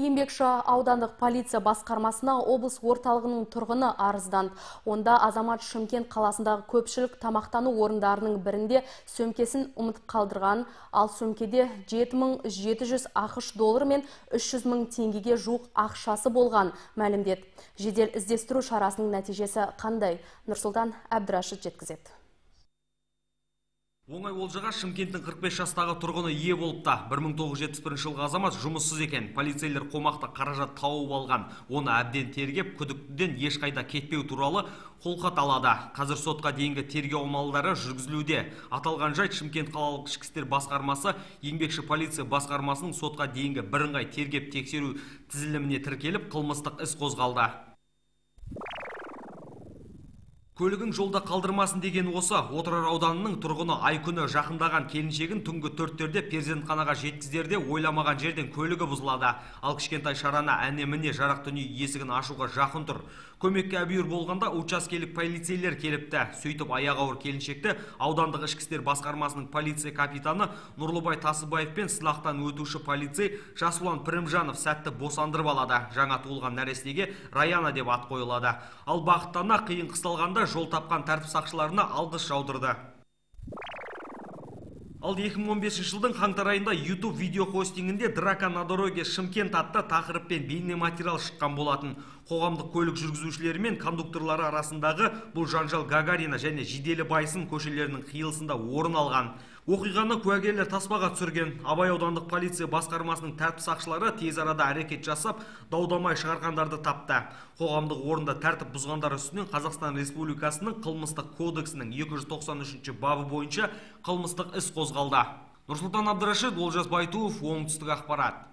Еңбекші аудандық полиция басқармасына облыс орталығының тұрғыны арызданды. Онда азамат Шымкент қаласындағы көпшілік тамақтану орындарының бірінде сөмкесін ұмыт қалдырған, ал сөмкеде 7700 ақш доллар мен 300 мың теңгеге жуық ақшасы болған мәлімдеді. Жедел іздестіру шарасының нәтижесі қандай? Нұрсұлтан Әбдірашыт жеткізеді. Оңай олжаға Шымкенттің 45 жастағы тұрғыны ие болыпта. 1971 жылғы азамат жұмыссыз екен. Полицейлер қомақты қаражат тауып алған. Оны әбден тергеп, күдіктіден ешқайда кетпеу туралы қолхат алады. Қазір сотқа дейінгі тергеу амалдары жүргізілуде. Аталған жайт Шымкент қалалық ішкі істер басқармасы еңбекші полиция басқармасының сотқа дейінгі бірыңғай тергеп тексеру тізіліміне тіркеліп, қылмыстық іс қозғалды. Көлігін жолда қалдырмасын деген осы отырар ауданының тұрғыны айкүні жақындаған келіншегін түнгі төрттерде перзентханаға жеткізерде ойламаған жерден көлігі бұзылады. Ал кішкентай шарана әне міне жарық дүние есігін ашуға жақын тұр. Көмекке әбүйір болғанда учаскелік полицейлер келіпті. Сөйтіп аяғы ауыр келіншекті аудандық ішкі істер басқармасының полиция капитаны нұрлыбай тасыбаев пен сынақтан өтуші полицей жасұлан пірімжанов сәтті босандырып алады. Жаңа туылған нәрестеге раяна деп ат қойылады. Ал бақыттана қиын қысталғанда жол тапқан тәртіп сақшыларына алғыс жаудырды Ал 2015 жылдың қаңтар айында YouTube видео хостингінде Драка на дороге Шымкент атты тақырыппен бейне материал шыққан болатын. Қоғамдық көлік жүргізушілері мен кондукторлары арасындағы бұл жанжал Гагарина және Жиделі Байсын көшелерінің қиылысында орын алған. Оқиғаны куәгерлер таспаға түсірген. Абай аудандық полиция басқармасының тәртіп сақшылары тез арада әрекет жасап, даудамай шығарғандарды тапты. Қоғамдық орында тәртіп бұзғандар үстінен Қазақстан Республикасының қылмыстық кодексінің 293 бабы бойынша қылмыстық іс қозғалды. Нұрсұлтан Абдырашид, Олжас Байтуов, оңтүстік ақпарат.